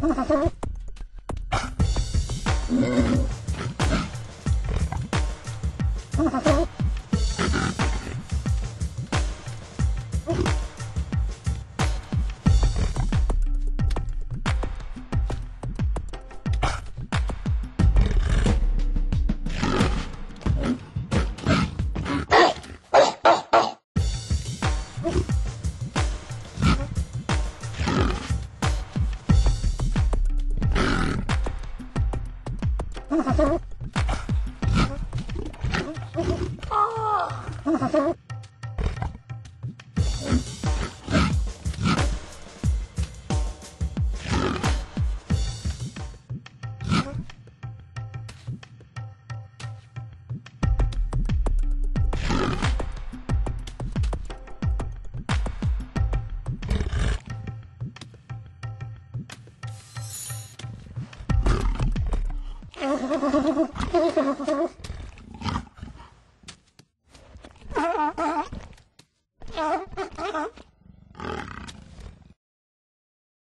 フ ああ Ah!